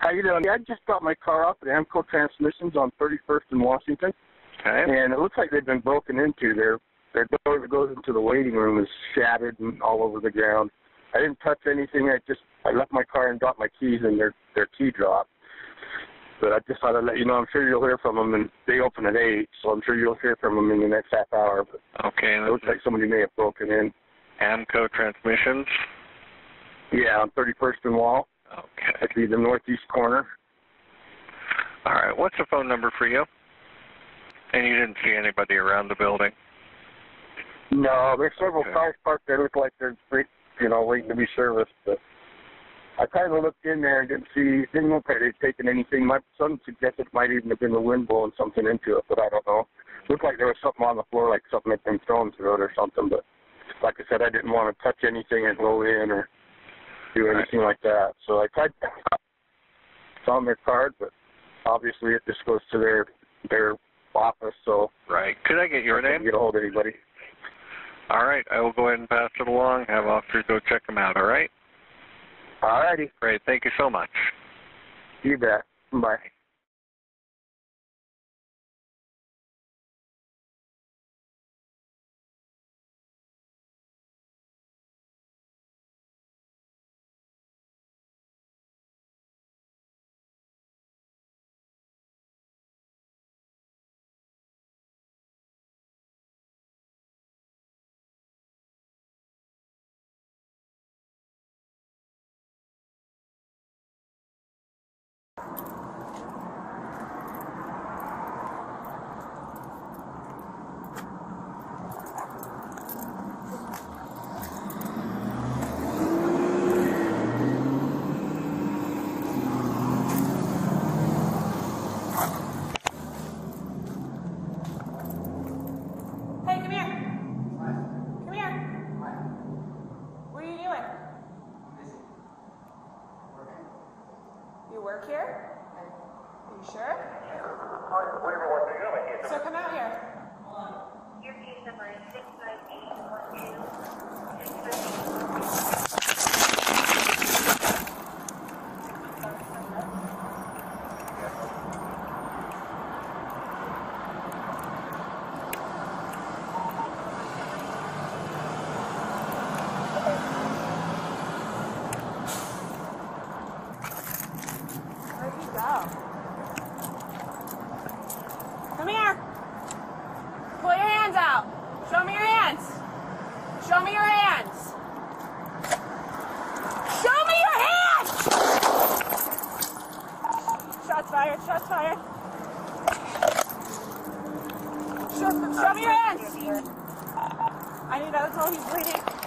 How you doing? I just dropped my car off at AAMCO Transmissions on 31st and Washington, Okay. and it looks like they've been broken into. Their their door that goes into the waiting room is shattered and all over the ground. I didn't touch anything. I just I left my car and dropped my keys, and their their key dropped. But I just thought I'd let you know. I'm sure you'll hear from them, and they open at eight, so I'm sure you'll hear from them in the next half hour. But Okay. it looks like somebody may have broken in. AAMCO Transmissions. Yeah, on 31st and Wall. Okay. That'd be the northeast corner. All right. What's the phone number for you? And you didn't see anybody around the building. No, there's several Okay. cars parked there. Look like they're, you know, waiting to be serviced. But I kind of looked in there and didn't see, didn't look like they'd taken anything. My son suggested it might even have been the wind blowing something into it, but I don't know. Looked like there was something on the floor, like something had been thrown through it or something. But like I said, I didn't want to touch anything and go in or do Right. anything like that. So I tried. It's on their card, but obviously it just goes to their their office, so Right. Could I get your I name? get a hold of anybody. All right. I will go ahead and pass it along. Have officers go check them out. All right. All righty, Great. Thank you so much. you bet. Bye. Hey, come here. Come here. What are you doing? You work here? Are you sure? So come out here. Your case number is six nine eight Come here. Pull your hands out. Show me your hands. Show me your hands. Show me your hands! Shots fired, shots fired. Show, show me your hands. I need that. Oh, he's bleeding.